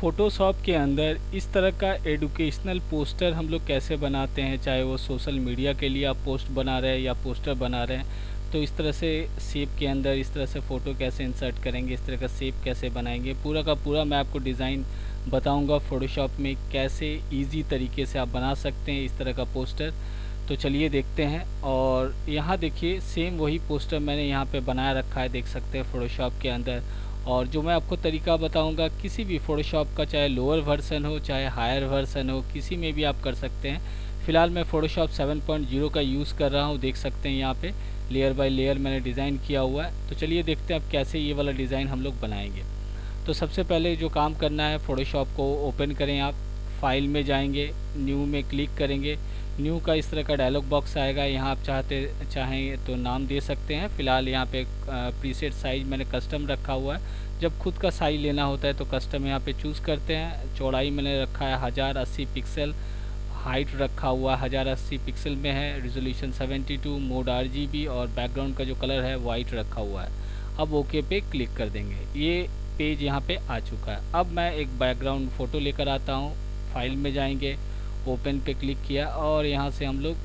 Photoshop के अंदर इस तरह का एडुकेशनल पोस्टर हम लोग कैसे बनाते हैं? चाहे वो सोशल मीडिया के लिए आप पोस्ट बना रहे हैं या पोस्टर बना रहे हैं तो इस तरह से सेप के अंदर, इस तरह से फ़ोटो कैसे इंसर्ट करेंगे, इस तरह का सेप कैसे बनाएँगे? पूरा का पूरा मैं आपको डिज़ाइन बताऊँगा फ़ोटोशॉप में कैसे इजी तरीके से आप बना सकते हैं इस तरह का पोस्टर तो चलिए देखते हैं और यहाँ देखिए सेम वही पोस्टर मैंने यहाँ पे बनाया रखा है, देख सकते हैं फ़ोटोशॉप के अंदर। और जो मैं आपको तरीका बताऊँगा, किसी भी फ़ोटोशॉप का, चाहे लोअर वर्सन हो, चाहे हायर वर्सन हो, किसी में भी आप कर सकते हैं। फ़िलहाल मैं फ़ोटोशॉप 7.0 का यूज़ कर रहा हूँ, देख सकते हैं यहाँ पे। लेयर बाय लेयर मैंने डिज़ाइन किया हुआ है। तो चलिए देखते हैं अब कैसे ये वाला डिज़ाइन हम लोग बनाएँगे। तो सबसे पहले जो काम करना है फ़ोटोशॉप को ओपन करें आप। फ़ाइल में जाएँगे न्यू में क्लिक करेंगे। न्यू का इस तरह का डायलॉग बॉक्स आएगा। यहाँ आप चाहते, चाहें तो नाम दे सकते हैं। फ़िलहाल यहाँ पे प्रीसेट साइज़ मैंने कस्टम रखा हुआ है। जब खुद का साइज़ लेना होता है तो कस्टम यहाँ पे चूज़ करते हैं। चौड़ाई मैंने रखा है हज़ार अस्सी पिक्सल हाइट रखा हुआ है हज़ार अस्सी पिक्सल में है। रिजोल्यूशन 72 मोड आरजीबी और बैकग्राउंड का जो कलर है वाइट रखा हुआ है। अब ओके पे क्लिक कर देंगे। ये पेज यहाँ पे आ चुका है। अब मैं एक बैकग्राउंड फ़ोटो लेकर आता हूँ। फ़ाइल में जाएँगे। ओपन पे क्लिक किया और यहाँ से हम लोग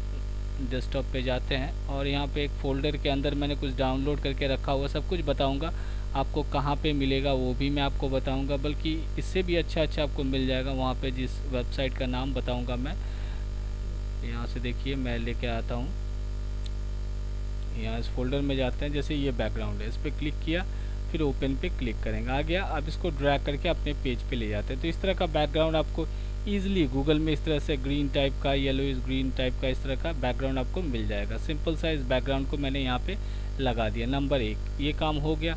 डेस्कटॉप पे जाते हैं और यहाँ पे एक फ़ोल्डर के अंदर मैंने कुछ डाउनलोड करके रखा हुआ, सब कुछ बताऊँगा। आपको कहाँ पे मिलेगा वो भी मैं आपको बताऊँगा, बल्कि इससे भी अच्छा अच्छा आपको मिल जाएगा वहाँ पे जिस वेबसाइट का नाम बताऊँगा मैं। यहाँ से देखिए, मैं लेके आता हूँ। यहाँ इस फोल्डर में जाते हैं, जैसे ये बैकग्राउंड है, इस पर क्लिक किया, फिर ओपन पे क्लिक करेंगे। आ गया आप इसको ड्रैग करके अपने पेज पे ले जाते हैं। तो इस तरह का बैकग्राउंड आपको ईजिली गूगल में इस तरह से ग्रीन टाइप का येलो इस ग्रीन टाइप का इस तरह का बैकग्राउंड आपको मिल जाएगा। सिंपल सा इस बैकग्राउंड को मैंने यहाँ पे लगा दिया। नंबर एक, ये काम हो गया।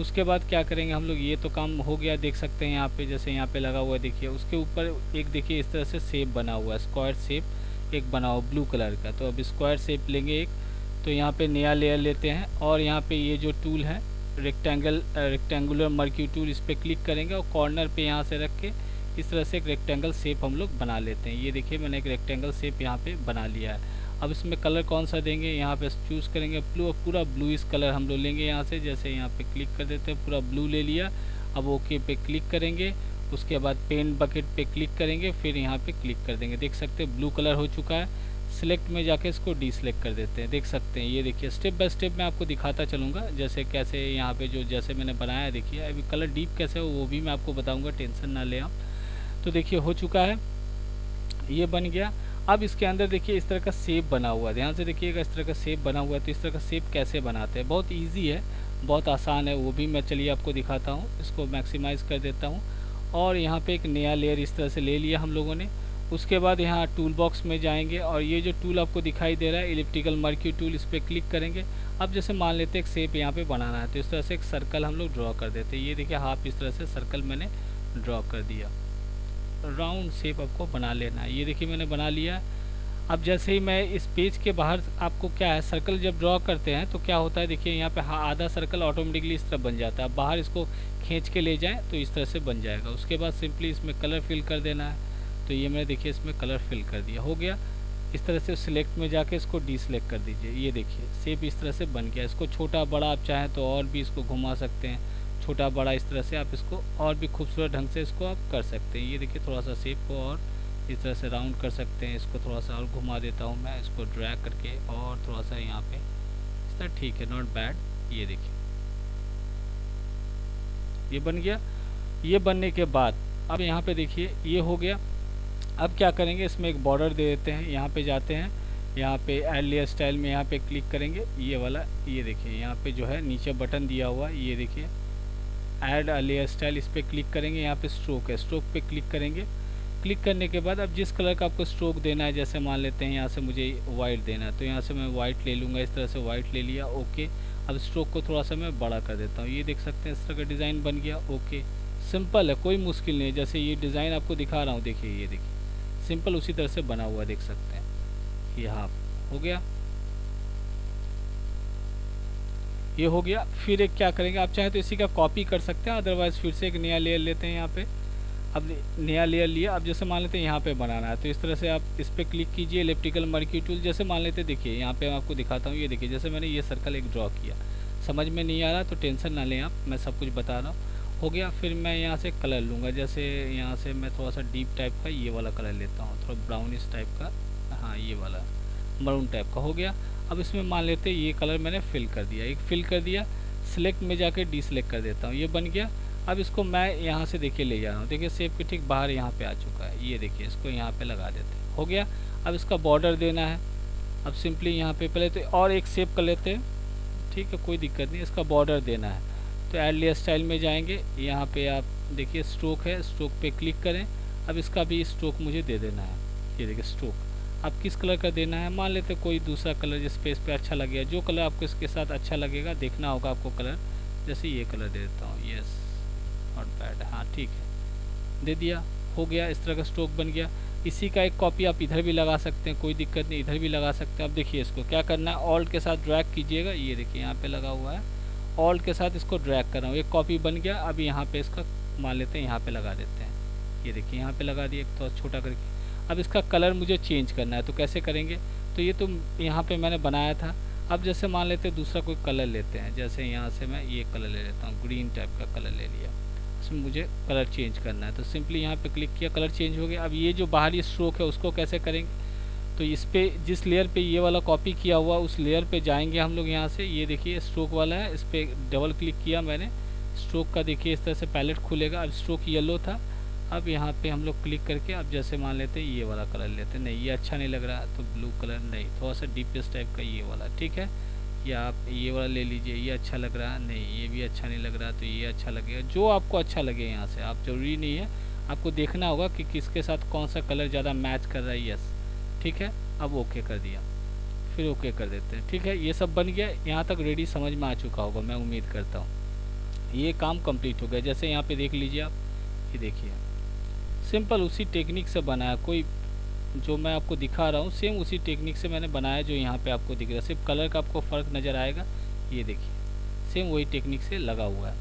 उसके बाद क्या करेंगे हम लोग? ये तो काम हो गया, देख सकते हैं यहाँ पे, जैसे यहाँ पे लगा हुआ देखिए। उसके ऊपर एक देखिए, इस तरह से सेप बना हुआ है। स्क्वायर सेप एक बना हुआ ब्लू कलर का। तो अब स्क्वायर सेप लेंगे एक। तो यहाँ पे नया लेयर लेते हैं और यहाँ पे ये जो टूल है रेक्टेंगल रेक्टेंगुलर मर्क्यू टूल इस पर क्लिक करेंगे और कॉर्नर पे यहाँ से रख के इस तरह से एक रेक्टेंगल शेप हम लोग बना लेते हैं। ये देखिए, मैंने एक रेक्टेंगल शेप यहाँ पे बना लिया है। अब इसमें कलर कौन सा देंगे? यहाँ पे चूज़ करेंगे ब्लू और पूरा ब्लू इस कलर हम लोग लेंगे यहाँ से। जैसे यहाँ पे क्लिक कर देते हैं, पूरा ब्लू ले लिया। अब ओके पे क्लिक करेंगे। उसके बाद पेंट बकेट पे क्लिक करेंगे। फिर यहाँ पे क्लिक कर देंगे। देख सकते हैं ब्लू कलर हो चुका है। सिलेक्ट में जाके इसको डी सिलेक्ट कर देते हैं। देख सकते हैं, ये देखिए स्टेप बाय स्टेप मैं आपको दिखाता चलूँगा। जैसे कैसे यहाँ पे जो, जैसे मैंने बनाया देखिए, अभी कलर डीप कैसे हो, वो भी मैं आपको बताऊँगा। टेंशन ना ले आप। तो देखिए, हो चुका है। ये बन गया। अब इसके अंदर देखिए, इस तरह का सेप बना हुआ है। ध्यान से देखिएगा, इस तरह का सेप बना हुआ है। तो इस तरह का सेप कैसे बनाते हैं? बहुत ईजी है, बहुत आसान है, वो भी मैं चलिए आपको दिखाता हूँ। इसको मैक्सिमाइज़ कर देता हूँ। और यहाँ पे एक नया लेयर इस तरह से ले लिया हम लोगों ने। उसके बाद यहाँ टूल बॉक्स में जाएँगे और ये जो टूल आपको दिखाई दे रहा है इलेक्ट्रिकल मर्क्यू टूल इस पर क्लिक करेंगे। अब जैसे मान लेते हैं, एक सेप यहाँ पे बनाना है। तो इस तरह से एक सर्कल हम लोग ड्रॉ कर देते हैं। ये देखिए हाफ़ इस तरह से सर्कल मैंने ड्रॉ कर दिया। राउंड शेप आपको बना लेना है। ये देखिए मैंने बना लिया। अब जैसे ही मैं इस पेज के बाहर आपको क्या है सर्कल जब ड्रॉ करते हैं तो क्या होता है, देखिए यहाँ पे आधा सर्कल ऑटोमेटिकली इस तरह बन जाता है। बाहर इसको खींच के ले जाएँ तो इस तरह से बन जाएगा। उसके बाद सिंपली इसमें कलर फिल कर देना है। तो ये मैंने देखिए इसमें कलर फिल कर दिया। हो गया। इस तरह से सिलेक्ट में जाके इसको डी सिलेक्ट कर दीजिए। ये देखिए सेप इस तरह से बन गया। इसको छोटा, बड़ा आप चाहें तो और भी इसको घुमा सकते हैं। छोटा, बड़ा इस तरह से आप इसको और भी खूबसूरत ढंग से इसको आप कर सकते हैं। ये देखिए थोड़ा सा सेप को और इस तरह से राउंड कर सकते हैं। इसको थोड़ा सा और घुमा देता हूँ मैं, इसको ड्रैग करके और थोड़ा सा यहाँ पे इस तरह ठीक है नॉट बैड ये देखिए। ये बन गया। ये बनने के बाद अब यहाँ पे देखिए, ये हो गया। अब क्या करेंगे, इसमें एक बॉर्डर दे देते हैं। यहाँ पे जाते हैं। यहाँ पे लेयर स्टाइल में यहाँ पे क्लिक करेंगे। ये वाला, ये देखिए, यहाँ पे जो है नीचे बटन दिया हुआ ये देखिए। ऐड लेयर स्टाइल इस पर क्लिक करेंगे, यहाँ पे स्ट्रोक है। स्ट्रोक पे क्लिक करेंगे। क्लिक करने के बाद अब जिस कलर का आपको स्ट्रोक देना है, जैसे मान लेते हैं यहाँ से मुझे वाइट देना है तो यहाँ से मैं वाइट ले लूँगा, इस तरह से वाइट ले लिया ओके अब स्ट्रोक को थोड़ा सा मैं बड़ा कर देता हूँ। ये देख सकते हैं, इस तरह का डिज़ाइन बन गया ओके सिंपल है, कोई मुश्किल नहीं जैसे ये डिज़ाइन आपको दिखा रहा हूँ, देखिए, ये देखिए। सिंपल उसी तरह से बना हुआ देख सकते हैं। ये हाँ हो गया। ये हो गया। फिर एक क्या करेंगे? आप चाहे तो इसी का कॉपी कर सकते हैं अदरवाइज़ फिर से एक नया लेयर लेते हैं यहाँ पे। अब नया लेयर लिया अब जैसे मान लेते हैं यहाँ पे बनाना है तो इस तरह से आप इस पर क्लिक कीजिए इलेक्ट्रिकल मर्क्यू टूल जैसे मान लेते देखिए, यहाँ पे मैं आपको दिखाता हूँ, ये देखिए, जैसे मैंने ये सर्कल एक ड्रॉ किया। समझ में नहीं आ रहा तो टेंशन ना लें आप, मैं सब कुछ बता रहा हूँ। हो गया, फिर मैं यहाँ से कलर लूँगा, जैसे यहाँ से मैं थोड़ा सा डीप टाइप का ये वाला कलर लेता हूँ, थोड़ा ब्राउनिश टाइप का हाँ ये वाला मरून टाइप का हो गया। अब इसमें मान लेते हैं ये कलर मैंने फिल कर दिया। एक फिल कर दिया सिलेक्ट में जाके सिलेक्ट कर देता हूँ। ये बन गया। अब इसको मैं यहाँ से देखिए ले जा रहा हूँ। देखिए सेप के ठीक बाहर यहाँ पे आ चुका है। ये देखिए, इसको यहाँ पे लगा देते हैं। हो गया। अब इसका बॉर्डर देना है। अब सिंपली यहाँ पे पहले तो और एक सेप कर लेते हैं। ठीक है, कोई दिक्कत नहीं। इसका बॉर्डर देना है। तो एड लेयर स्टाइल में जाएँगे। यहाँ पे आप देखिए स्ट्रोक है। स्ट्रोक पे क्लिक करें। अब इसका भी स्ट्रोक मुझे दे देना है। ये देखिए स्ट्रोक अब किस कलर का देना है? मान लेते कोई दूसरा कलर जिस पेज पे अच्छा लगेगा जो कलर आपको इसके साथ अच्छा लगेगा, देखना होगा आपको कलर। जैसे ये कलर दे देता हूँ। यस नॉट बैड हाँ ठीक है। दे दिया। हो गया। इस तरह का स्ट्रोक बन गया। इसी का एक कॉपी आप इधर भी लगा सकते हैं। कोई दिक्कत नहीं। इधर भी लगा सकते हैं। अब देखिए इसको क्या करना है। ऑल्ट के साथ ड्रैग कीजिएगा। ये देखिए यहाँ पे लगा हुआ है। ऑल्ट के साथ इसको ड्रैग कर रहा हूँ। एक कॉपी बन गया। अभी यहाँ पे इसका मान लेते हैं। यहाँ पे लगा देते हैं। ये देखिए यहाँ पे लगा दिए एक तो छोटा करके। अब इसका कलर मुझे चेंज करना है तो कैसे करेंगे? तो ये तो यहाँ पे मैंने बनाया था। अब जैसे मान लेते दूसरा कोई कलर लेते हैं, जैसे यहाँ से मैं ये कलर ले लेता हूँ, ग्रीन टाइप का कलर ले लिया। इसमें मुझे कलर चेंज करना है तो सिंपली यहाँ पे क्लिक किया, कलर चेंज हो गया। अब ये जो बाहरी स्ट्रोक है उसको कैसे करेंगे? तो इस पर जिस लेयर पे ये वाला कॉपी किया हुआ, उस लेयर पे जाएँगे हम लोग यहाँ से। ये देखिए, स्ट्रोक वाला है, इस पर डबल क्लिक किया मैंने। स्ट्रोक का देखिए, इस तरह से पैलेट खुलेगा। अब स्ट्रोक येलो था अब यहाँ पे हम लोग क्लिक करके, अब जैसे मान लेते हैं ये वाला कलर लेते हैं। नहीं, ये अच्छा नहीं लग रहा तो ब्लू कलर नहीं थोड़ा सा डीपेस्ट टाइप का ये वाला, ठीक है? या आप ये वाला ले लीजिए, ये अच्छा लग रहा, नहीं, ये भी अच्छा नहीं लग रहा तो ये अच्छा लगेगा। जो आपको अच्छा लगे यहाँ से, आप ज़रूरी नहीं है, आपको देखना होगा कि किसके साथ कौन सा कलर ज़्यादा मैच कर रहा है यस ठीक है? अब ओके कर दिया, फिर ओके कर देते हैं, ठीक है? ये सब बन गया, यहाँ तक रेडी समझ में आ चुका होगा, मैं उम्मीद करता हूँ। ये काम कंप्लीट हो गया, जैसे यहाँ पे देख लीजिए आप, ये देखिए। सिंपल उसी टेक्निक से बनाया। कोई जो मैं आपको दिखा रहा हूँ, सेम उसी टेक्निक से मैंने बनाया जो यहाँ पे आपको दिख रहा है। सिर्फ़ कलर का आपको फ़र्क नज़र आएगा, ये देखिए। सेम वही टेक्निक से लगा हुआ है।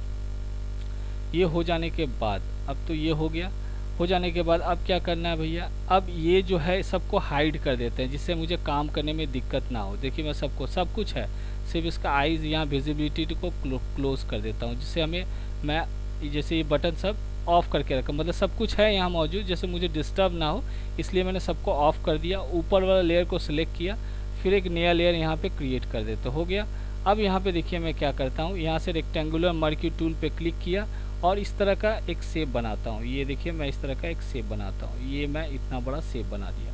ये हो जाने के बाद, अब तो ये हो गया। हो जाने के बाद अब क्या करना है भैया? अब ये जो है, सबको हाइड कर देते हैं, जिससे मुझे काम करने में दिक्कत ना हो। देखिए मैं सबको, सब कुछ है। सिर्फ़ इसका आइज़ यहाँ विजिबिलिटी को क्लोज कर देता हूँ, जिससे हमें, मैं, जैसे ये बटन सब ऑफ़ करके रखा। मतलब सब कुछ है यहाँ मौजूद, जैसे मुझे डिस्टर्ब ना हो, इसलिए मैंने सबको ऑफ़ कर दिया। ऊपर वाला लेयर को सिलेक्ट किया, फिर एक नया लेयर यहाँ पे क्रिएट कर देते हो गया। अब यहाँ पे देखिए मैं क्या करता हूँ। यहाँ से रेक्टेंगुलर मर्की टूल पे क्लिक किया और इस तरह का एक सेप बनाता हूँ। ये देखिए मैं इस तरह का एक सेप बनाता हूँ। ये मैं इतना बड़ा सेप बना दिया।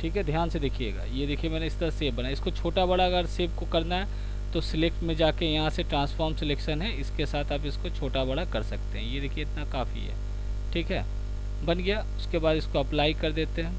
ठीक है? ध्यान से देखिएगा। ये देखिए मैंने इस तरह सेप बनाया। इसको छोटा बड़ा अगर सेप को करना है तो सिलेक्ट में जाके यहाँ से ट्रांसफॉर्म सिलेक्शन है, इसके साथ आप इसको छोटा बड़ा कर सकते हैं। ये देखिए इतना काफ़ी है, ठीक है? बन गया, उसके बाद इसको अप्लाई कर देते हैं।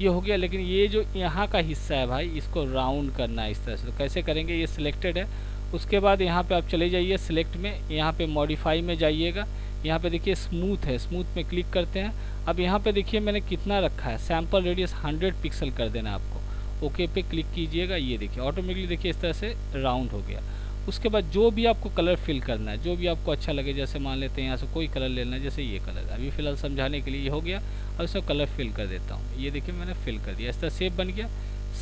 ये हो गया, लेकिन ये जो यहाँ का हिस्सा है भाई, इसको राउंड करना है इस तरह से। तो कैसे करेंगे? ये सिलेक्टेड है। उसके बाद यहाँ पे आप चले जाइए सिलेक्ट में, यहाँ पे मॉडिफाई में जाइएगा। यहाँ पे देखिए स्मूथ है स्मूथ में क्लिक करते हैं। अब यहाँ पे देखिए मैंने कितना रखा है सैंपल रेडियस 100 पिक्सल कर देना आपको। ओके पे क्लिक कीजिएगा, ये देखिए ऑटोमेटिकली देखिए इस तरह से राउंड हो गया। उसके बाद जो भी आपको कलर फिल करना है, जो भी आपको अच्छा लगे, जैसे मान लेते हैं यहाँ से कोई कलर लेना है, जैसे ये कलर अभी फ़िलहाल समझाने के लिए ये हो गया, अब इसमें कलर फिल कर देता हूँ। ये देखिए मैंने फिल कर दिया। इस तरह सेव बन गया।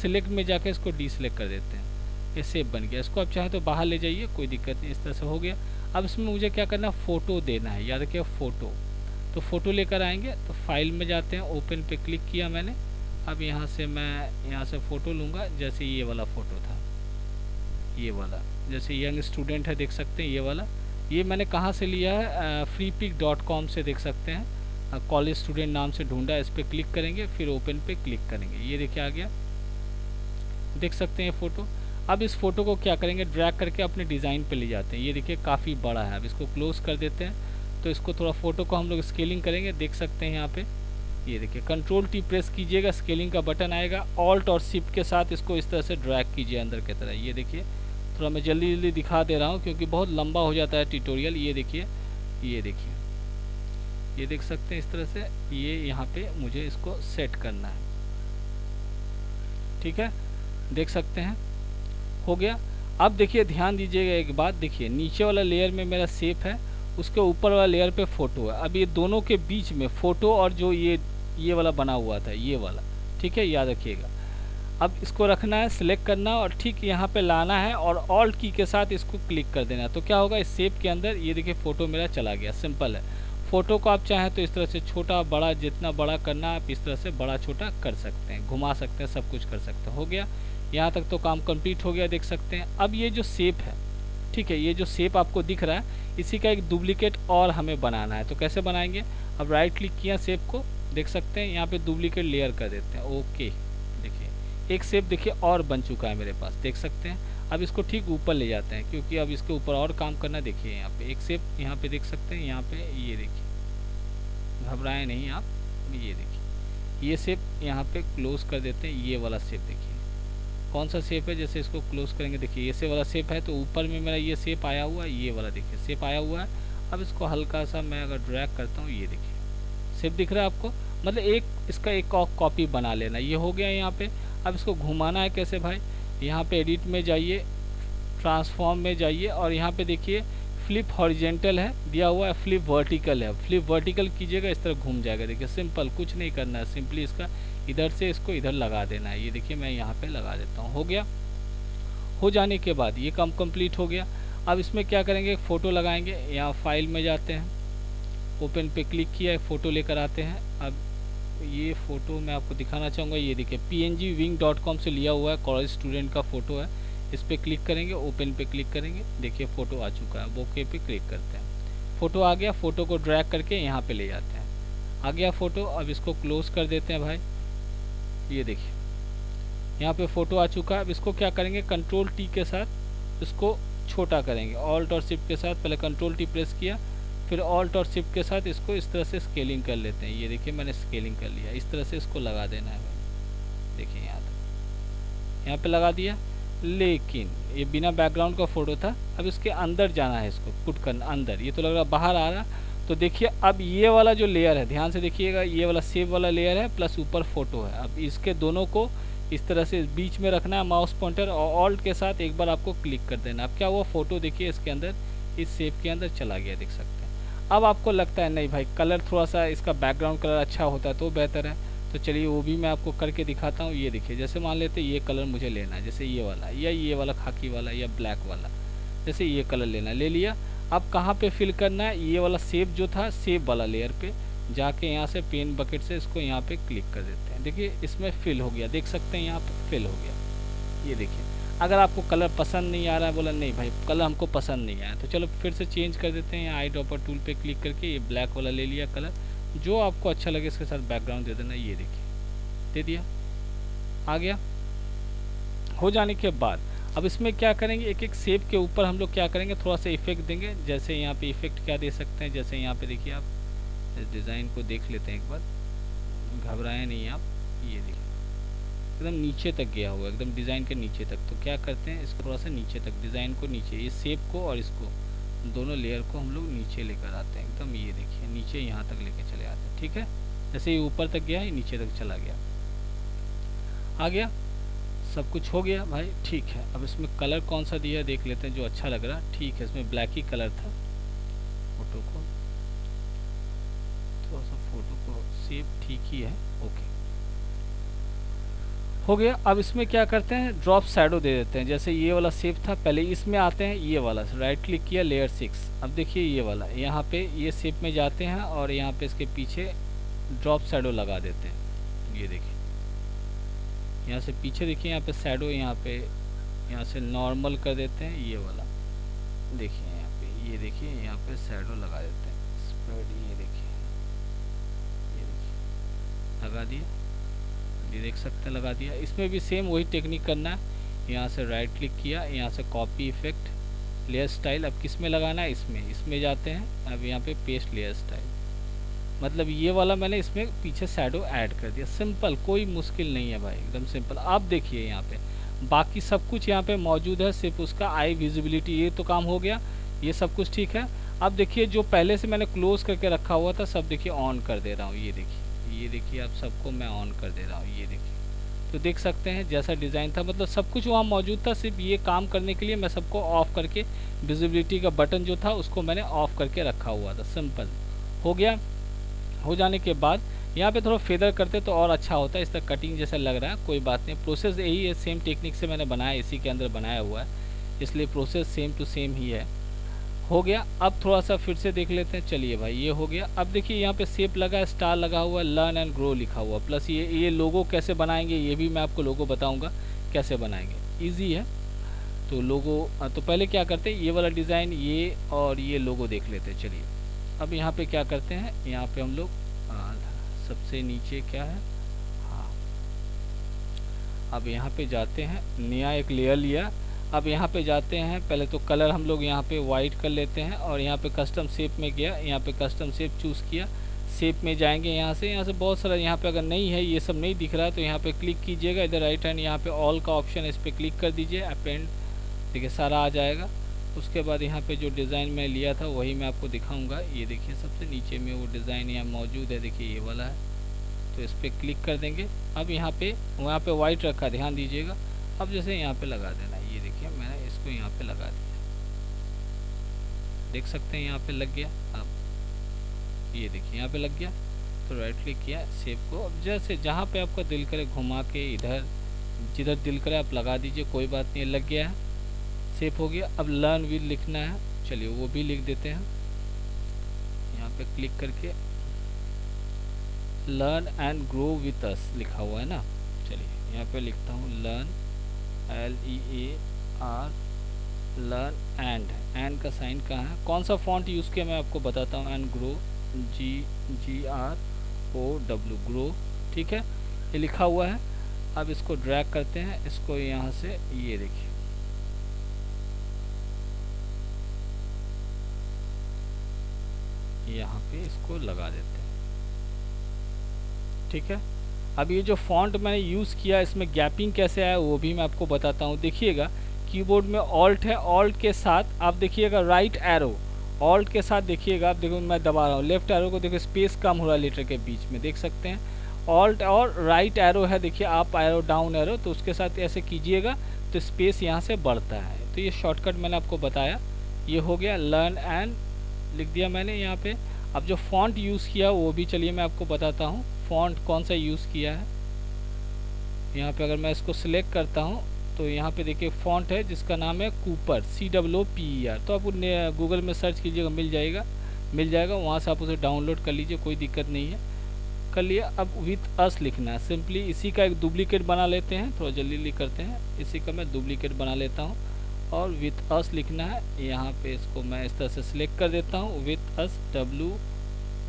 सिलेक्ट में जाकर इसको डी कर देते हैं। ये सेव बन गया। इसको आप चाहें तो बाहर ले जाइए, कोई दिक्कत नहीं, इस तरह से हो गया। अब इसमें मुझे क्या करना है? फ़ोटो देना है। याद रखिए फ़ोटो तो फ़ोटो लेकर आएँगे तो फ़ाइल में जाते हैं ओपन पे क्लिक किया मैंने। अब यहाँ से मैं यहाँ से फ़ोटो लूँगा, जैसे ये वाला फ़ोटो था। ये वाला, जैसे यंग स्टूडेंट है, देख सकते हैं ये वाला। ये मैंने कहाँ से लिया है? फ्री पिक डॉट कॉम से देख सकते हैं। कॉलेज स्टूडेंट नाम से ढूंढा, इस पर क्लिक करेंगे, फिर ओपन पे क्लिक करेंगे। ये देखिए आ गया। देख सकते हैं फ़ोटो अब इस फ़ोटो को क्या करेंगे? ड्रैग करके अपने डिज़ाइन पे ले जाते हैं। ये देखिए, काफ़ी बड़ा है। अब इसको क्लोज़ कर देते हैं। तो इसको थोड़ा फ़ोटो को हम लोग स्केलिंग करेंगे। देख सकते हैं यहाँ पे। ये देखिए कंट्रोल टी प्रेस कीजिएगा स्केलिंग का बटन आएगा ऑल्ट और शिफ्ट के साथ इसको इस तरह से ड्रैग कीजिए अंदर की तरह। ये देखिए, थोड़ा मैं जल्दी जल्दी दिखा दे रहा हूँ क्योंकि बहुत लंबा हो जाता है ट्यूटोरियल ये देखिए ये देखिए, ये देख सकते हैं इस तरह से। ये यहाँ पे मुझे इसको सेट करना है। ठीक है? देख सकते हैं? हो गया? अब देखिए, ध्यान दीजिएगा एक बात। देखिए, नीचे वाला लेयर में मेरा सेप है, उसके ऊपर वाला लेयर पे फ़ोटो है। अब ये दोनों के बीच में फ़ोटो और जो ये ये वाला बना हुआ था, ये वाला। ठीक है, याद रखिएगा। अब इसको रखना है सिलेक्ट करना और ठीक यहाँ पे लाना है और ऑल्ट की के साथ इसको क्लिक कर देना है। तो क्या होगा, इस सेप के अंदर ये देखिए फ़ोटो मेरा चला गया सिंपल है। फ़ोटो को आप चाहें तो इस तरह से छोटा, बड़ा, जितना बड़ा करना आप इस तरह से बड़ा, छोटा कर सकते हैं, घुमा सकते हैं, सब कुछ कर सकते हैं। हो गया। यहाँ तक तो काम कंप्लीट हो गया, देख सकते हैं। अब ये जो सेप है, ठीक है, ये जो सेप आपको दिख रहा है, इसी का एक डुप्लीकेट और हमें बनाना है। तो कैसे बनाएँगे? अब राइट क्लिक किया सेप को देख सकते हैं, यहाँ पे डुप्लीकेट लेयर कर देते हैं। ओके देखिए, एक सेप देखिए और बन चुका है मेरे पास, देख सकते हैं। अब इसको ठीक ऊपर ले जाते हैं, क्योंकि अब इसके ऊपर और काम करना देखिए, यहाँ पे एक सेप यहाँ पे देख सकते हैं, यहाँ पे ये देखिए। घबराएँ नहीं आप, ये देखिए। ये सेप यहाँ पे क्लोज कर देते हैं, ये वाला सेप देखिए। कौन सा सेप है जैसे इसको क्लोज करेंगे? देखिए ये से वाला सेप है तो ऊपर में मेरा ये सेप आया हुआ है, ये वाला देखिए सेप आया हुआ है। अब इसको हल्का सा मैं अगर ड्रैग करता हूँ, ये देखिए। सेप दिख रहा है आपको? मतलब एक, इसका एक कॉपी बना लेना। ये हो गया यहाँ पे। अब इसको घुमाना है कैसे भाई? यहाँ पे एडिट में जाइए ट्रांसफॉर्म में जाइए और यहाँ पे देखिए फ्लिप हॉरिजेंटल है, दिया हुआ है फ्लिप वर्टिकल है। फ्लिप वर्टिकल कीजिएगा, इस तरह घूम जाएगा। देखिए सिंपल कुछ नहीं करना है। सिंपली इसका इधर से इसको इधर लगा देना है। ये देखिए, मैं यहाँ पे लगा देता हूँ। हो गया? हो जाने के बाद ये काम कंप्लीट हो गया। अब इसमें क्या करेंगे? फ़ोटो लगाएँगे। यहाँ फ़ाइल में जाते हैं। ओपन पे क्लिक किया, एक फ़ोटो लेकर आते हैं। अब ये फ़ोटो मैं आपको दिखाना चाहूँगा, ये देखिए कॉम से लिया हुआ है कॉलेज स्टूडेंट का फ़ोटो है। इस पर क्लिक करेंगे, ओपन पे क्लिक करेंगे, देखिए फ़ोटो आ चुका है। ओके पे क्लिक करते हैं। फ़ोटो आ गया, फ़ोटो को ड्रैग करके यहाँ पे ले जाते हैं। आ गया फ़ोटो, अब इसको क्लोज कर देते हैं भाई। ये देखिए, यहाँ पे फ़ोटो आ चुका है। अब इसको क्या करेंगे कंट्रोल टी के साथ इसको छोटा करेंगे। ऑल्ट और शिफ्ट के साथ पहले कंट्रोल टी प्रेस किया फिर ऑल्ट और शिफ्ट के साथ इसको इस तरह से स्केलिंग कर लेते हैं। ये देखिए, मैंने स्केलिंग कर लिया। इस तरह से इसको लगा देना है। देखिए, यहाँ तक। यहाँ पे लगा दिया। लेकिन ये बिना बैकग्राउंड का फ़ोटो था। अब इसके अंदर जाना है इसको पुट करना, अंदर। ये तो लग रहा बाहर आ रहा। तो देखिए, अब ये वाला जो लेयर है, ध्यान से देखिएगा, ये वाला सेव वाला लेयर है प्लस ऊपर फ़ोटो है। अब इसके दोनों को इस तरह से बीच में रखना है माउस पॉइंटर और ऑल्ट के साथ एक बार आपको क्लिक कर देना। अब क्या हुआ? फ़ोटो देखिए, इसके अंदर, इस सेप के अंदर चला गया, देख सकते अब आपको लगता है, नहीं भाई, कलर थोड़ा सा इसका बैकग्राउंड कलर अच्छा होता तो बेहतर है। तो चलिए, वो भी मैं आपको करके दिखाता हूँ। ये देखिए, जैसे मान लेते ये कलर मुझे लेना है, जैसे ये वाला, या ये वाला खाकी वाला, या ब्लैक वाला, जैसे ये कलर लेना ले लिया। अब कहाँ पे फिल करना है? ये वाला सेप जो था सेप वाला लेयर पे, जाके यहाँ से पेन बकेट से इसको यहाँ पे क्लिक कर देते हैं। देखिए, इसमें फिल हो गया, देख सकते हैं यहाँ पे फिल हो गया। ये देखिए। अगर आपको कलर पसंद नहीं आ रहा है, बोला, नहीं भाई, कलर हमको पसंद नहीं आया। तो चलो, फिर से चेंज कर देते हैं आई ड्रॉपर टूल पे क्लिक करके ये ब्लैक वाला ले लिया कलर। जो आपको अच्छा लगे, इसके साथ बैकग्राउंड दे देना, ये देखिए। दे दिया। आ गया। हो जाने के बाद, अब इसमें क्या करेंगे एक एक सेप के ऊपर हम लोग क्या करेंगे, थोड़ा सा इफ़ेक्ट देंगे। जैसे यहाँ पे इफ़ेक्ट क्या दे सकते हैं, जैसे यहाँ पे देखिए आप डिज़ाइन को देख लेते हैं एक बार। घबराएँ नहीं आप, ये देखिए। एकदम नीचे तक गया हुआ, एकदम डिज़ाइन के नीचे तक। तो क्या करते हैं, इसको थोड़ा सा नीचे तक डिज़ाइन को नीचे इस सेप को और इसको, दोनों लेयर को हम लोग नीचे लेकर आते हैं। एकदम ये देखिए, नीचे यहाँ तक लेके चले आते हैं, ठीक है? जैसे ये ऊपर तक गया, ये नीचे तक चला गया। आ गया। सब कुछ हो गया भाई, ठीक है। अब इसमें कलर कौन सा दिया देख लेते हैं, जो अच्छा लग रहा ठीक है, इसमें ब्लैक ही कलर था। फ़ोटो को, थोड़ा सा फ़ोटो को सेव ठीक ही है ओके हो गया। अब इसमें क्या करते हैं? ड्रॉप शैडो दे देते हैं। जैसे ये वाला सेव था, पहले इसमें आते हैं, ये वाला। राइट क्लिक किया लेयर सिक्स अब देखिए ये वाला। यहाँ पे ये सेप में जाते हैं और यहाँ पे इसके पीछे ड्रॉप शैडो लगा देते हैं। ये देखिए। यहाँ से पीछे देखिए, यहाँ पे सैडो यहाँ पे, यहाँ से नॉर्मल कर देते हैं, ये वाला। देखिए यहाँ पे, ये देखिए, यहाँ पे सैडो लगा देते हैं। ये देखिए। ये देखिए। लगा दिया। ये देख सकते हैं, लगा दिया। इसमें भी सेम वही टेक्निक करना है। यहाँ से राइट क्लिक किया, यहाँ से कॉपी इफ़ेक्ट लेयर स्टाइल अब किसमें लगाना है? इसमें। इसमें जाते हैं। अब यहाँ पे पेस्ट लेयर स्टाइल मतलब ये वाला मैंने इसमें पीछे शैडो ऐड कर दिया। सिंपल कोई मुश्किल नहीं है भाई। एकदम सिंपल आप देखिए यहाँ पे। बाकी सब कुछ यहाँ पे मौजूद है। सिर्फ़ उसका आई विजिबिलिटी ये तो काम हो गया। ये सब कुछ ठीक है। अब देखिए, जो पहले से मैंने क्लोज करके रखा हुआ था, सब देखिए ऑन कर दे रहा हूँ। ये देखिए। ये देखिए, आप सबको मैं ऑन कर दे रहा हूँ, ये देखिए। तो देख सकते हैं, जैसा डिज़ाइन था मतलब सब कुछ वहाँ मौजूद था, सिर्फ़ ये काम करने के लिए मैं सबको ऑफ़ करके विजिबिलिटी का बटन जो था, उसको मैंने ऑफ़ करके रखा हुआ था सिंपल हो गया। हो जाने के बाद, यहाँ पे थोड़ा फेदर करते तो और अच्छा होता है इस तरह कटिंग जैसा लग रहा है, कोई बात नहीं। प्रोसेस यही है सेम टेक्निक से मैंने बनाया, इसी के अंदर बनाया हुआ है, इसलिए प्रोसेस सेम टू सेम ही है। हो गया। अब थोड़ा सा फिर से देख लेते हैं। चलिए भाई, ये हो गया। अब देखिए, यहाँ पे सेप लगा है स्टार लगा हुआ है लर्न एंड ग्रो लिखा हुआ प्लस ये ये लोगो कैसे बनाएँगे, ये भी मैं आपको लोगो बताऊँगा, कैसे बनाएँगे। इजी है। तो लोगो तो पहले क्या करते हैं, ये वाला डिज़ाइन ये और ये लोगो देख लेते हैं। चलिए। अब यहाँ पे क्या करते हैं, यहाँ पे हम लोग सबसे नीचे क्या है? हाँ। अब यहाँ पे जाते हैं, नया एक लेयर लिया। अब यहाँ पे जाते हैं। पहले तो कलर हम लोग यहाँ पे वाइट कर लेते हैं और यहाँ पे कस्टम सेप में गया, यहाँ पे कस्टम सेप चूज़ किया। सेप में जाएँगे यहाँ से यहाँ से बहुत सारा यहाँ पे अगर नहीं है, ये सब नहीं दिख रहा है तो यहाँ पे क्लिक कीजिएगा। इधर राइट हैंड यहाँ पे ऑल का ऑप्शन इस पर क्लिक कर दीजिए अपेंड देखिए, सारा आ जाएगा। उसके बाद यहाँ पे जो डिज़ाइन मैं लिया था, वही मैं आपको दिखाऊँगा। ये देखिए, सबसे नीचे में वो डिज़ाइन यहाँ मौजूद है। देखिए, ये वाला है। तो इस पर क्लिक कर देंगे। अब यहाँ पे, वहाँ पे वाइट रखा, ध्यान दीजिएगा। अब जैसे यहाँ पे लगा देना इसको यहाँ पे लगा दिया। देख सकते हैं यहाँ पे लग गया। अब ये देखिए, यहाँ पे लग गया। तो राइट क्लिक किया सेप को। अब जैसे जहाँ पे आपका दिल करे घुमा के इधर, जिधर दिल करे आप लगा दीजिए, कोई बात नहीं, लग गया है। सेप हो गया। अब लर्न विल लिखना है। चलिए, वो भी लिख देते हैं। यहाँ पे क्लिक करके learn and grow with us लिखा हुआ है ना? चलिए, यहाँ पे लिखता हूँ learn L E A R learn and and का साइन कहाँ है? कौन सा फॉन्ट यूज़ किया मैं आपको बताता हूँ? And grow G G R O W grow ठीक है? ये लिखा हुआ है। अब इसको ड्रैग करते हैं। इसको यहाँ से ये देखिए। यहाँ पे इसको लगा देते हैं। ठीक है? अब ये जो फॉन्ट मैंने यूज़ किया, इसमें गैपिंग कैसे आया, वो भी मैं आपको बताता हूँ। देखिएगा कीबोर्ड में ऑल्ट है ऑल्ट के साथ आप देखिएगा राइट एरो ऑल्ट के साथ देखिएगा, आप देखो मैं दबा रहा हूँ लेफ़्ट एरो को देखो स्पेस कम हो रहा है लेटर के बीच में, देख सकते हैं। ऑल्ट और राइट एरो है, देखिए आप एरो डाउन एरो तो उसके साथ ऐसे कीजिएगा तो स्पेस यहाँ से बढ़ता है। तो ये शॉर्टकट मैंने आपको बताया, ये हो गया लर्न एंड लिख दिया मैंने यहाँ पे। अब जो फॉन्ट यूज़ किया, वो भी चलिए मैं आपको बताता हूँ फ़ॉन्ट कौन सा यूज़ किया है। यहाँ पे अगर मैं इसको सिलेक्ट करता हूँ तो यहाँ पे देखिए फ़ॉन्ट है, जिसका नाम है Cooper C double o P E R तो आप गूगल में सर्च कीजिएगा, मिल जाएगा मिल जाएगा, वहाँ से आप उसे डाउनलोड कर लीजिए, कोई दिक्कत नहीं है। कर लिया अब विथ अस लिखना है। सिंपली इसी का एक डुप्लीकेट बना लेते हैं, थोड़ा जल्दी जल्दी करते हैं। इसी का मैं डुप्लीकेट बना लेता हूँ। और विथ अस लिखना है, यहाँ पे इसको मैं इस तरह से सिलेक्ट कर देता हूँ। With us W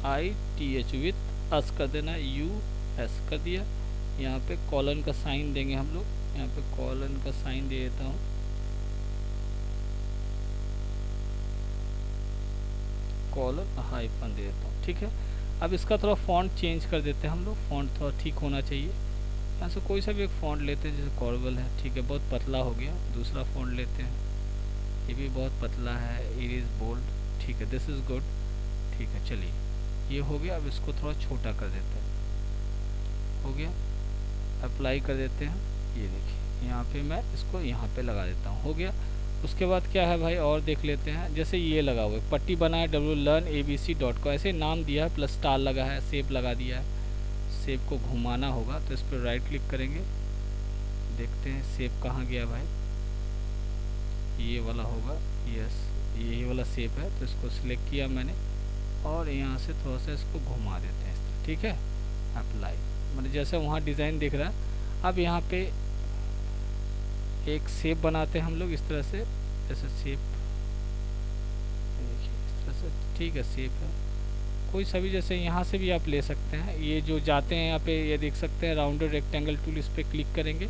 I T H with us कर देना यू एस कर दिया। यहाँ पे कॉलन का साइन देंगे हम लोग। यहाँ पे कॉलन का साइन दे देता हूँ। कॉलन हाइफन दे देता हूँ, ठीक है? अब इसका थोड़ा फॉन्ट चेंज कर देते हैं हम लोग। फॉन्ट थोड़ा ठीक होना चाहिए। यहाँ से कोई सा भी एक फॉन्ट लेते हैं, जैसे कॉर्बल है, ठीक है, बहुत पतला हो गया। दूसरा फॉन्ट लेते हैं। ये भी बहुत पतला है इट इज़ बोल्ड ठीक है दिस इज़ गुड ठीक है, चलिए। ये हो गया, अब इसको थोड़ा छोटा कर देते हैं। हो गया? अप्लाई कर देते हैं। ये देखिए, यहाँ पे मैं इसको यहाँ पे लगा देता हूँ। हो गया। उसके बाद क्या है भाई? और देख लेते हैं। जैसे ये लगा हुआ है, पट्टी बना है W learn A B C dot को ऐसे नाम दिया है प्लस स्टार लगा है सेप लगा दिया है। सेप को घुमाना होगा तो इस पर राइट क्लिक करेंगे। देखते हैं सेप कहाँ गया भाई? ये वाला होगा यस यही वाला सेप है तो इसको सिलेक्ट किया मैंने। और यहाँ से थोड़ा सा इसको घुमा देते हैं। ठीक है? अप्लाई मतलब जैसे वहाँ डिज़ाइन दिख रहा है अब यहाँ पे एक सेप बनाते हैं हम लोग, इस तरह से जैसे सेप देखिए, इस तरह से, ठीक है सेप है। कोई सभी जैसे यहाँ से भी आप ले सकते हैं। ये जो जाते हैं यहाँ पे, ये देख सकते हैं राउंडेड रेक्टेंगल टूल इस पर क्लिक करेंगे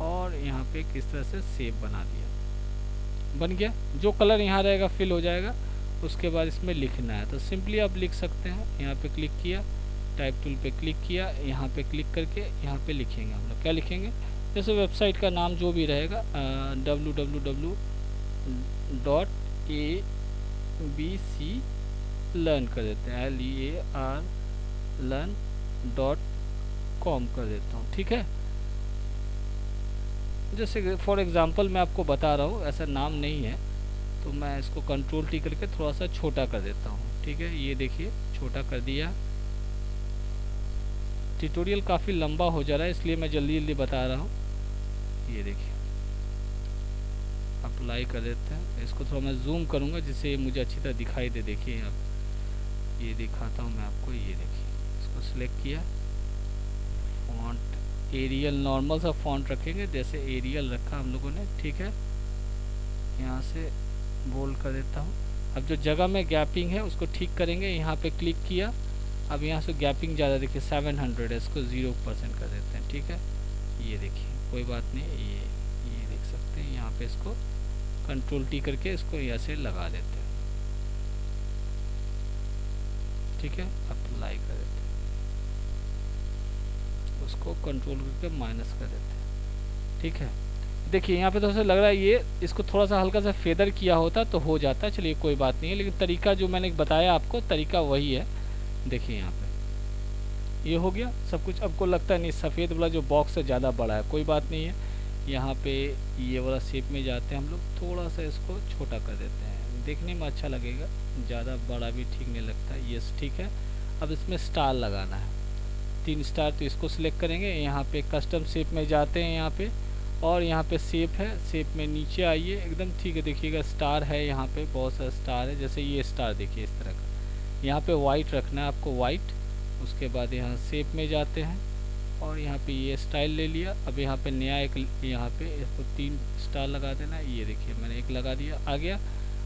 और यहाँ पे किस तरह से सेप बना दिया। बन गया। जो कलर यहाँ रहेगा फिल हो जाएगा। उसके बाद इसमें लिखना है। तो सिंपली आप लिख सकते हैं। यहाँ पे क्लिक किया। टाइप टूल पे क्लिक किया, यहाँ पे क्लिक करके यहाँ पे लिखेंगे हम लोग। क्या लिखेंगे? जैसे वेबसाइट का नाम जो भी रहेगा W W W dot A B C learn कर देते हैं। L E A R learn dot com कर देता हूँ, ठीक है? जैसे फॉर एग्ज़ाम्पल मैं आपको बता रहा हूँ, ऐसा नाम नहीं है तो मैं इसको कंट्रोल टी करके थोड़ा सा छोटा कर देता हूँ, ठीक है? ये देखिए, छोटा कर दिया। ट्यूटोरियल काफ़ी लंबा हो जा रहा है, इसलिए मैं जल्दी जल्दी बता रहा हूँ। ये देखिए। अप्लाई कर देते हैं। इसको थोड़ा मैं जूम करूँगा, जिससे मुझे अच्छी तरह दिखाई दे। देखिए आप। ये दिखाता हूँ मैं आपको। ये देखिए। इसको सिलेक्ट किया। फॉन्ट एरियल नॉर्मल सा फॉन्ट रखेंगे, जैसे एरियल रखा हम लोगों ने। ठीक है? यहाँ से बोल्ड कर देता हूँ। अब जो जगह में गैपिंग है, उसको ठीक करेंगे। यहाँ पे क्लिक किया। अब यहाँ से गैपिंग ज़्यादा देखिए 700 है, इसको ज़ीरो परसेंट कर देते हैं, ठीक है? ये देखिए, कोई बात नहीं, ये ये देख सकते हैं, यहाँ पे इसको कंट्रोल टी करके इसको यहाँ से लगा देते हैं। ठीक है? अप्लाई कर देते हैं। उसको कंट्रोल करके माइनस कर देते हैं। ठीक है? देखिए, यहाँ पे तो लग रहा है ये, इसको थोड़ा सा हल्का सा फेदर किया होता तो हो जाता, चलिए कोई बात नहीं है, लेकिन तरीका जो मैंने बताया आपको, तरीका वही है। देखिए यहाँ पे। ये हो गया, सब कुछ। आपको लगता है नहीं, सफ़ेद वाला जो बॉक्स है, ज़्यादा बड़ा है। कोई बात नहीं है। यहाँ पे ये वाला शेप में जाते हैं हम लोग। थोड़ा सा इसको छोटा कर देते हैं। देखने में अच्छा लगेगा। ज़्यादा बड़ा भी ठीक नहीं लगता। ये ठीक है। अब इसमें स्टार लगाना है। तीन स्टार तो इसको सिलेक्ट करेंगे। यहाँ पे कस्टम शेप में जाते हैं यहाँ पे। और यहाँ पे सेप है। सेप में नीचे आइए। एकदम ठीक है। देखिएगा स्टार है यहाँ पे। बहुत सारा स्टार है। जैसे ये स्टार देखिए इस तरह का। यहाँ पे वाइट रखना है आपको वाइट उसके बाद यहाँ सेप में जाते हैं और यहाँ पे ये स्टाइल ले लिया। अब यहाँ पे नया एक, यहाँ पे इसको तीन स्टार लगा देना ये देखिए, मैंने एक लगा दिया, आ गया।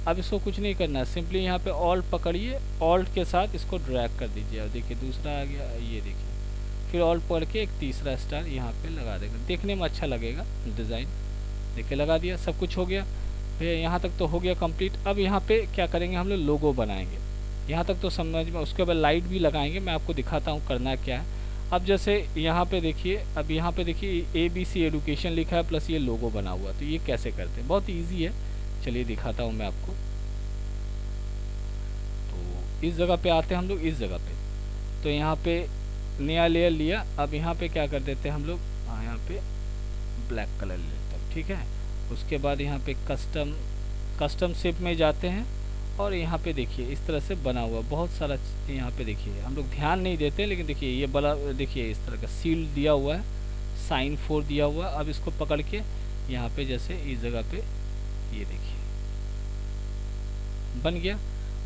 अब इसको कुछ नहीं करना सिंपली यहाँ पे ऑल्ट पकड़िए। ऑल्ट के साथ इसको ड्रैग कर दीजिए। अब देखिए, दूसरा आ गया, ये देखिए। फिर ऑल्ट पकड़ के एक तीसरा स्टार यहाँ पे लगा देगा। देखने में अच्छा लगेगा डिज़ाइन देखिए, लगा दिया, सब कुछ हो गया। भैया, यहाँ तक तो हो गया कंप्लीट अब यहाँ पे क्या करेंगे हम लोग? लोगो बनाएँगे। यहाँ तक तो समझ में, उसके बाद लाइट भी लगाएँगे, मैं आपको दिखाता हूँ करना क्या है। अब जैसे यहाँ पे देखिए, अब यहाँ पे देखिए ए बी सी एडुकेशन लिखा है प्लस ये लोगो बना हुआ तो ये कैसे करते हैं? बहुत ईजी है। चलिए दिखाता हूँ मैं आपको। तो इस जगह पे आते हैं हम लोग, इस जगह पे। तो यहाँ पे नया लेयर लिया, अब यहाँ पे क्या कर देते हैं हम लोग? हाँ यहाँ पे ब्लैक कलर ले लेते हैं, ठीक है? उसके बाद यहाँ पे कस्टम कस्टम शेप में जाते हैं। और यहाँ पे देखिए, इस तरह से बना हुआ, बहुत सारा यहाँ पे देखिए। हम लोग ध्यान नहीं देते, लेकिन देखिए, ये बड़ा, देखिए, इस तरह का सील दिया हुआ है साइन फोर दिया हुआ है। अब इसको पकड़ के यहाँ पे जैसे इस जगह पे ये देखिए। बन गया।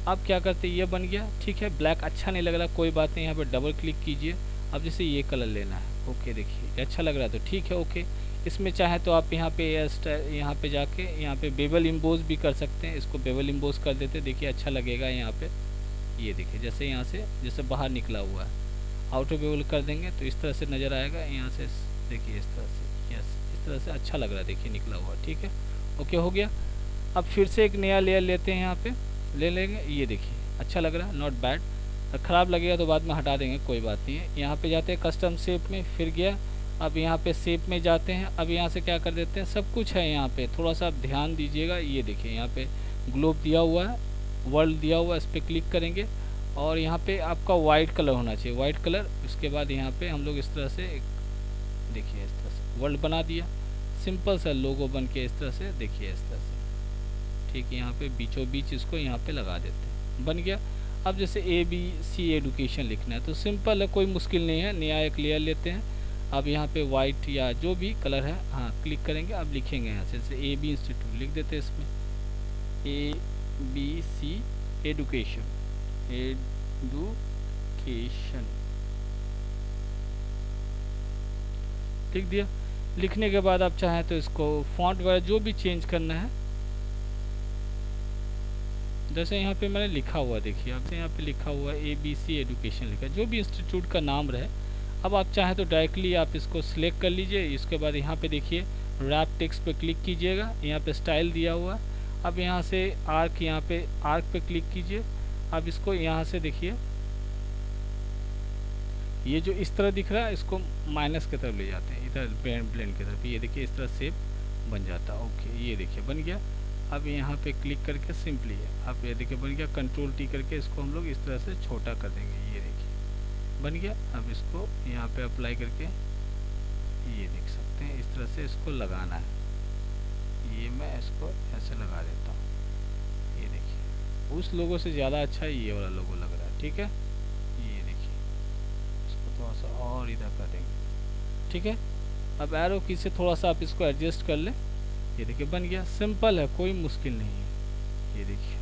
अब क्या करते ये बन गया। ठीक है ब्लैक अच्छा नहीं लग रहा, कोई बात नहीं, यहाँ पे डबल क्लिक कीजिए। अब जैसे ये कलर लेना है। ओके देखिए अच्छा लग रहा है तो ठीक है ओके इसमें चाहे तो आप यहाँ पे यहाँ पे जाके, यहाँ पे बेबल इम्बोज भी कर सकते हैं। इसको बेबल इम्बोज कर देते देखिए अच्छा लगेगा यहाँ पे। ये देखिए, जैसे यहाँ से, जैसे बाहर निकला हुआ है। आउटर बेबल कर देंगे तो इस तरह से नज़र आएगा। यहाँ से देखिए, इस तरह से, यस, इस तरह से अच्छा लग रहा है। देखिए, निकला हुआ, ठीक है? ओके, हो गया। अब फिर से एक नया लेयर लेते हैं यहाँ पर ले लेंगे। ये देखिए अच्छा लग रहा है। नॉट बैड ख़राब लगेगा तो बाद में हटा देंगे, कोई बात नहीं है। यहाँ पर जाते हैं कस्टम शेप में, फिर गया। अब यहाँ पे शेप में जाते हैं, अब यहाँ से क्या कर देते हैं? सब कुछ है यहाँ पे। थोड़ा सा आप ध्यान दीजिएगा, ये देखिए, यहाँ पे ग्लोब दिया हुआ है वर्ल्ड दिया हुआ है, इस पर क्लिक करेंगे। और यहाँ पे आपका वाइट कलर होना चाहिए। वाइट कलर उसके बाद यहाँ पे हम लोग इस तरह से एक, देखिए, इस तरह से वर्ल्ड बना दिया। सिंपल सा लोगो बन के इस तरह से, देखिए, इस तरह से। ठीक है यहाँ पे बीचों बीच इसको यहाँ पे लगा देते हैं। बन गया। अब जैसे ए बी सी एडुकेशन लिखना है। तो सिंपल है, कोई मुश्किल नहीं है। नया एक लेते हैं। अब यहाँ पे वाइट या जो भी कलर है हाँ क्लिक करेंगे अब लिखेंगे यहाँ से, जैसे ए बी इंस्टीट्यूट लिख देते हैं इसमें। A B C education education लिख दिया। लिखने के बाद आप चाहें तो इसको फॉन्ट वगैरह जो भी चेंज करना है, जैसे यहाँ पे मैंने लिखा हुआ, देखिए आपसे यहाँ पे लिखा हुआ है ए बी सी एडुकेशन लिखा। जो भी इंस्टीट्यूट का नाम रहे अब आप चाहें तो डायरेक्टली आप इसको सिलेक्ट कर लीजिए। इसके बाद यहाँ पे देखिए रैप टेक्स पे क्लिक कीजिएगा। यहाँ पे स्टाइल दिया हुआ अब यहाँ से आर्क यहाँ पे आर्क पे क्लिक कीजिए। अब इसको यहाँ से देखिए। ये जो इस तरह दिख रहा है, इसको माइनस की तरफ़ ले जाते हैं। इधर ब्लेंड की तरफ़। ये देखिए, इस तरह सेप बन जाता है। ओके ये देखिए, बन गया। अब यहाँ पे क्लिक करके सिंपली है। अब ये देखिए, बन गया। कंट्रोल टी करके इसको हम लोग इस तरह से छोटा कर देंगे। ये देखिए। बन गया। अब इसको यहाँ पे अप्लाई करके ये देख सकते हैं। इस तरह से इसको लगाना है। ये मैं इसको ऐसे लगा देता हूँ। ये देखिए। उस लोगों से ज़्यादा अच्छा ये वाला लोगो लग रहा है, ठीक है? ये देखिए। इसको थोड़ा सा और इधर कर देंगे। ठीक है? अब एरो की से थोड़ा सा आप इसको एडजस्ट कर लें। ये देखिए, बन गया। सिंपल है, कोई मुश्किल नहीं है। ये देखिए।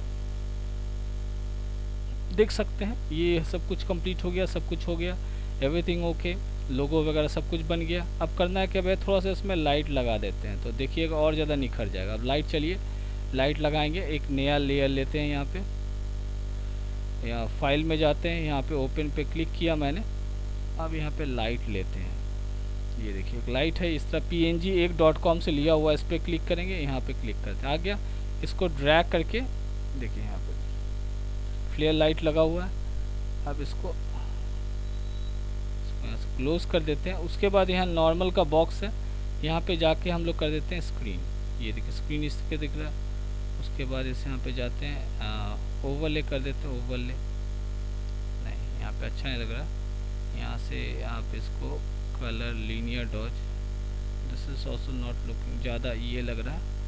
देख सकते हैं। ये सब कुछ कंप्लीट हो गया, सब कुछ हो गया। एवरीथिंग ओके लोगो वगैरह सब कुछ बन गया। अब करना है कि भाई थोड़ा सा इसमें लाइट लगा देते हैं। तो देखिएगा और ज़्यादा निखर जाएगा। अब लाइट चलिए। लाइट लगाएँगे। एक नया लेयर लेते हैं यहाँ पे। यहाँ फ़ाइल में जाते हैं। यहाँ पे ओपन पे क्लिक किया मैंने। अब यहाँ पे लाइट लेते हैं। ये देखिए, एक लाइट है। इस तरह पी एन जी एक डॉट कॉम से लिया हुआ इस पर क्लिक करेंगे। यहाँ पे क्लिक करते हैं। आ गया। इसको ड्रैग करके देखिए यहाँ पे। फ्लेयर लाइट लगा हुआ है। अब इसको क्लोज कर देते हैं। उसके बाद यहाँ नॉर्मल का बॉक्स है। यहाँ पे जाके हम लोग कर देते हैं स्क्रीन ये देखिए स्क्रीन इस दिख रहा है। उसके बाद इसे यहाँ पे जाते हैं ओवरले कर देते हैं ओवरले नहीं, यहाँ पे अच्छा नहीं लग रहा। यहाँ से आप इसको colour linear dodge this is also not looking ज़्यादा ये लग रहा है।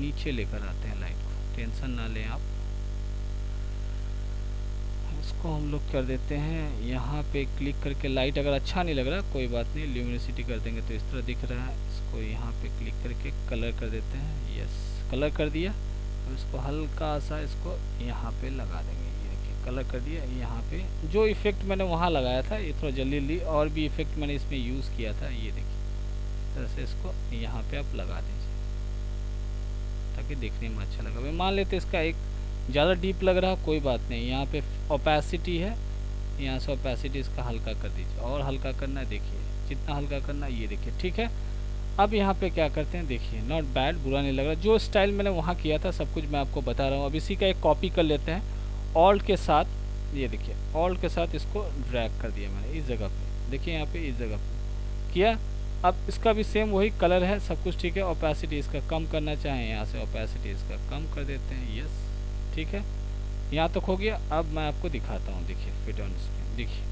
नीचे लेकर आते हैं लाइट को। टेंशन ना लें आप। इसको हम लोग कर देते हैं। यहाँ पे क्लिक करके लाइट अगर अच्छा नहीं लग रहा, कोई बात नहीं, ल्यूमिनिसिटी कर देंगे तो इस तरह दिख रहा है। इसको यहाँ पे क्लिक करके कलर कर देते हैं। यस, कलर कर दिया। अब इसको हल्का सा इसको यहाँ पे लगा देंगे। ये देखिए, कलर कर दिया यहाँ पे। जो इफ़ेक्ट मैंने वहाँ लगाया था, ये थोड़ा जल्दी जल्दी और भी इफ़ेक्ट मैंने इसमें यूज़ किया था, ये देखिए। इस तरह से इसको यहाँ पर आप लगा दीजिए ताकि देखने में अच्छा लगा। मान लेते इसका एक ज़्यादा डीप लग रहा, कोई बात नहीं। यहाँ पे ओपेसिटी है, यहाँ से ओपेसिटी इसका हल्का कर दीजिए। और हल्का करना है, देखिए, जितना हल्का करना ये देखिए, ठीक है? अब यहाँ पे क्या करते हैं, देखिए नॉट बैड बुरा नहीं लग रहा। जो स्टाइल मैंने वहाँ किया था, सब कुछ मैं आपको बता रहा हूँ। अब इसी का एक कॉपी कर लेते हैं। ऑल्ट के साथ, ये देखिए ऑल्ट के साथ इसको ड्रैग कर दिया मैंने, इस जगह पर देखिए यहाँ पर इस जगह पर किया? अब इसका भी सेम वही कलर है, सब कुछ ठीक है ओपेसिटी इसका कम करना चाहें, यहाँ से ओपेसिटी इसका कम कर देते हैं यस ठीक है? यहाँ तक हो गया, अब मैं आपको दिखाता हूँ, देखिए फिट ऑन स्क्रीन देखिए।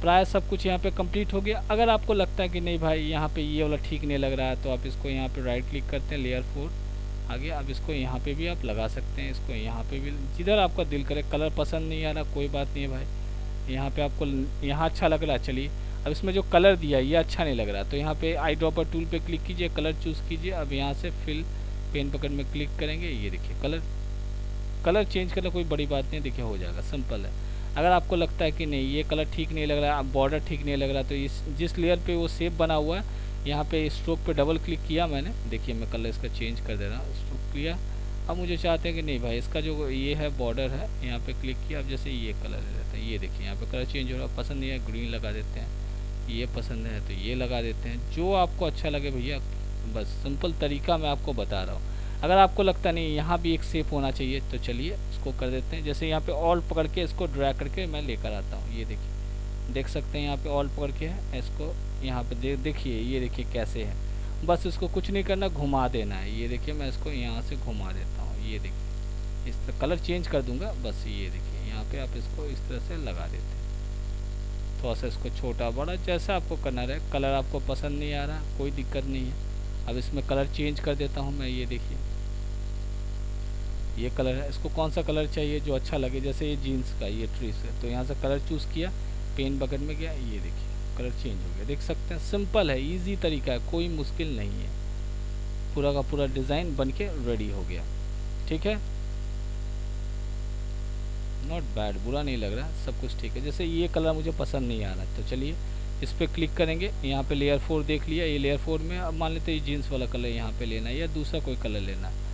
प्राय सब कुछ यहाँ पे कंप्लीट हो गया। अगर आपको लगता है कि नहीं भाई, यहाँ पे ये वाला ठीक नहीं लग रहा है तो आप इसको यहाँ पे राइट क्लिक करते हैं लेयर फोर आगे अब इसको यहाँ पे भी आप लगा सकते हैं, इसको यहाँ पे भी, जिधर आपका दिल करे कलर पसंद नहीं आ रहा, कोई बात नहीं है भाई। यहाँ पे आपको, यहाँ अच्छा लग रहा है, चलिए। अब इसमें जो कलर दिया है, ये अच्छा नहीं लग रहा। तो यहाँ पे आई ड्रॉपर टूल पे क्लिक कीजिए कलर चूज़ कीजिए। अब यहाँ से फिल पेन पकड़ में क्लिक करेंगे। ये देखिए कलर कलर चेंज करना कोई बड़ी बात नहीं, देखिए हो जाएगा सिंपल है। अगर आपको लगता है कि नहीं, ये कलर ठीक नहीं लग रहा है बॉर्डर ठीक नहीं लग रहा तो इस, जिस लेयर पे वो सेप बना हुआ है, यहाँ पे स्ट्रोक पे डबल क्लिक किया मैंने। देखिए, मैं कलर इसका चेंज कर दे रहा हूँ स्ट्रोक किया। अब मुझे चाहते हैं कि नहीं भाई, इसका जो ये है बॉर्डर है, यहाँ पे क्लिक किया। अब जैसे ये कलर रहता है, ये देखिए, यहाँ पे कलर चेंज हो रहा है, पसंद नहीं है ग्रीन लगा देते हैं। ये पसंद है तो ये लगा देते हैं। जो आपको अच्छा लगे भैया, बस सिंपल तरीका मैं आपको बता रहा हूँ। अगर आपको लगता नहीं, यहाँ भी एक सेप होना चाहिए तो चलिए इसको कर देते हैं। जैसे यहाँ पे ऑल पकड़ के इसको ड्रैग करके मैं लेकर आता हूँ। ये देखिए, देख सकते हैं यहाँ पे ऑल पकड़ के है। इसको यहाँ पे देखिए, ये देखिए कैसे है। बस इसको कुछ नहीं करना, घुमा देना है। ये देखिए, मैं इसको यहाँ से घुमा देता हूँ। ये देखिए, इस तरह कलर चेंज कर दूँगा। बस ये देखिए, यहाँ पर आप इसको इस तरह से लगा देते हैं। थोड़ा सा इसको छोटा, बड़ा, जैसा आपको करना रहे। कलर आपको पसंद नहीं आ रहा, कोई दिक्कत नहीं है। अब इसमें कलर चेंज कर देता हूँ मैं, ये देखिए। ये कलर है। इसको कौन सा कलर चाहिए जो अच्छा लगे? जैसे ये जीन्स का, ये ट्रीस है। तो यहाँ से कलर चूज़ किया पेन बगल में गया, ये देखिए कलर चेंज हो गया। देख सकते हैं सिंपल है ईजी तरीका है, कोई मुश्किल नहीं है। पूरा का पूरा डिज़ाइन बन के रेडी हो गया। ठीक है? नॉट बैड बुरा नहीं लग रहा, सब कुछ ठीक है। जैसे ये कलर मुझे पसंद नहीं आ रहा तो चलिए, इस पर क्लिक करेंगे, यहाँ पे लेयर फोर देख लिया, ये लेयर फोर में, अब मान लेते हैं जीन्स वाला कलर यहाँ पे लेना है, या दूसरा कोई कलर लेना है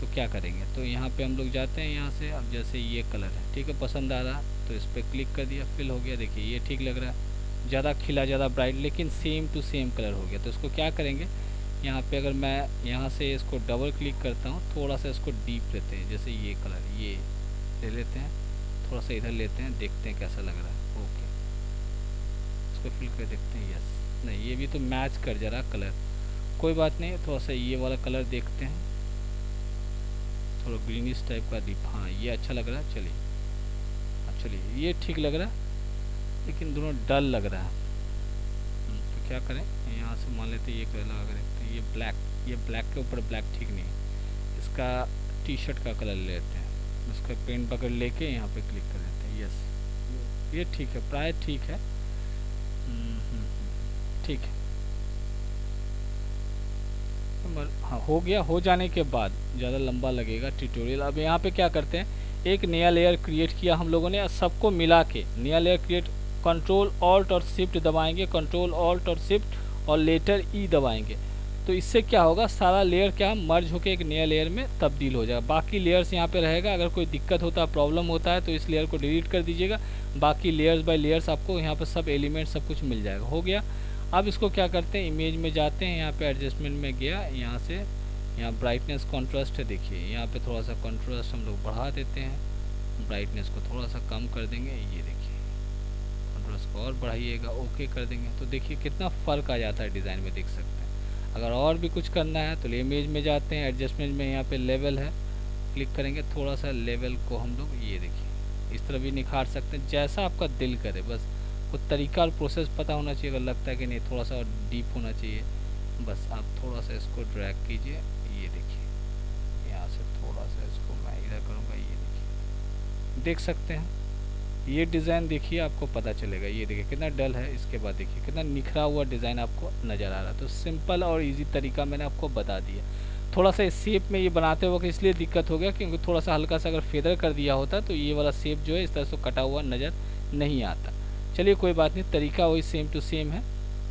तो क्या करेंगे? तो यहाँ पे हम लोग जाते हैं यहाँ से, अब जैसे ये कलर है, ठीक है, पसंद आ रहा तो इस पर क्लिक कर दिया फिल हो गया, देखिए, ये ठीक लग रहा है। ज़्यादा खिला, ज़्यादा ब्राइट लेकिन सेम टू सेम कलर हो गया। तो इसको क्या करेंगे? यहाँ पे अगर मैं यहाँ से इसको डबल क्लिक करता हूँ, थोड़ा सा इसको डीप लेते हैं, जैसे ये कलर ये ले लेते हैं। थोड़ा सा इधर लेते हैं देखते हैं कैसा लग रहा है। ओके। इसको फिल कर देखते हैं यस नहीं ये भी तो मैच कर जा रहा कलर कोई बात नहीं थोड़ा सा ये वाला कलर देखते हैं। थोड़ा ग्रीनिश टाइप का दीप हाँ ये अच्छा लग रहा है चलिए। अब चलिए ये ठीक लग रहा है लेकिन दोनों डल लग रहा है। हम्म, तो क्या करें? यहाँ से मान लेते ये कलर लगा करें तो ये ब्लैक ये ब्लैक के ऊपर ब्लैक ठीक नहीं है। इसका टी शर्ट का कलर लेते हैं। उसका पेंट पकड़ लेके यहाँ पे क्लिक कर देते हैं। यस ये ठीक है प्राय ठीक है। हम्म, हम्म, ठीक है। हाँ हो गया। हो जाने के बाद ज़्यादा लंबा लगेगा ट्यूटोरियल अब यहाँ पे क्या करते हैं? एक नया लेयर क्रिएट किया हम लोगों ने। सबको मिला के नया लेयर क्रिएट कंट्रोल ऑल्ट और शिफ्ट दबाएँगे। कंट्रोल ऑल्ट और शिफ्ट और लेटर ई दबाएँगे। तो इससे क्या होगा? सारा लेयर क्या मर्ज होकर एक नया लेयर में तब्दील हो जाएगा। बाकी लेयर्स यहाँ पे रहेगा। अगर कोई दिक्कत होता है प्रॉब्लम होता है तो इस लेयर को डिलीट कर दीजिएगा। बाकी लेयर्स बाय लेयर्स आपको यहाँ पर सब एलिमेंट सब कुछ मिल जाएगा। हो गया? अब इसको क्या करते हैं? इमेज में जाते हैं। यहाँ पे एडजस्टमेंट में गया। यहाँ से यहाँ ब्राइटनेस कॉन्ट्रास्ट है। देखिए, यहाँ पे थोड़ा सा कॉन्ट्रास्ट हम लोग बढ़ा देते हैं। ब्राइटनेस को थोड़ा सा कम कर देंगे। ये देखिए कॉन्ट्रास्ट को और बढ़ाइएगा। ओके कर देंगे। तो देखिए कितना फ़र्क आ जाता है डिज़ाइन में, देख सकते हैं। अगर और भी कुछ करना है तो इमेज में जाते हैं एडजस्टमेंट में यहाँ पे लेवल है। क्लिक करेंगे, थोड़ा सा लेवल को हम लोग ये देखिए। इस तरह भी निखार सकते हैं, जैसा आपका दिल करे, बस। को तरीका और प्रोसेस पता होना चाहिए, अगर लगता है कि नहीं, थोड़ा सा और डीप होना चाहिए। बस आप थोड़ा सा इसको ड्रैग कीजिए, ये देखिए। यहाँ से थोड़ा सा इसको मैं इधर करूँगा, ये देखिए। देख सकते हैं। ये डिज़ाइन देखिए आपको पता चलेगा। ये देखिए कितना डल है, इसके बाद देखिए कितना निखरा हुआ डिज़ाइन आपको नज़र आ रहा है। तो सिंपल और इजी तरीका मैंने आपको बता दिया। थोड़ा सा इस शेप में ये बनाते वक्त इसलिए दिक्कत हो गया क्योंकि थोड़ा सा हल्का सा अगर फेदर कर दिया होता तो ये वाला शेप जो है इस तरह से कटा हुआ नज़र नहीं आता। चलिए कोई बात नहीं, तरीका वही सेम टू सेम है,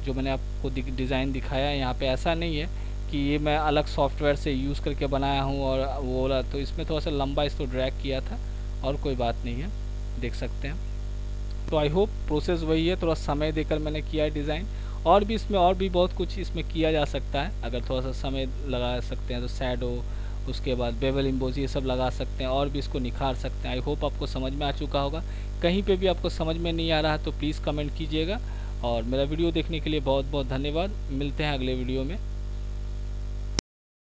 जो मैंने आपको डिज़ाइन दिखाया यहाँ पर ऐसा नहीं है कि ये मैं अलग सॉफ्टवेयर से यूज़ करके बनाया हूँ और वो वाला तो इसमें थोड़ा सा लंबा इसको ड्रैग किया था और कोई बात नहीं है। देख सकते हैं। तो आई होप प्रोसेस वही है, थोड़ा समय देकर मैंने किया है डिज़ाइन और भी इसमें और भी बहुत कुछ इसमें किया जा सकता है। अगर थोड़ा सा समय लगा सकते हैं तो सैडो उसके बाद बेबल इम्बोज ये सब लगा सकते हैं और भी इसको निखार सकते हैं। आई होप आपको समझ में आ चुका होगा। कहीं पे भी आपको समझ में नहीं आ रहा तो प्लीज़ कमेंट कीजिएगा। और मेरा वीडियो देखने के लिए बहुत बहुत धन्यवाद। मिलते हैं अगले वीडियो में।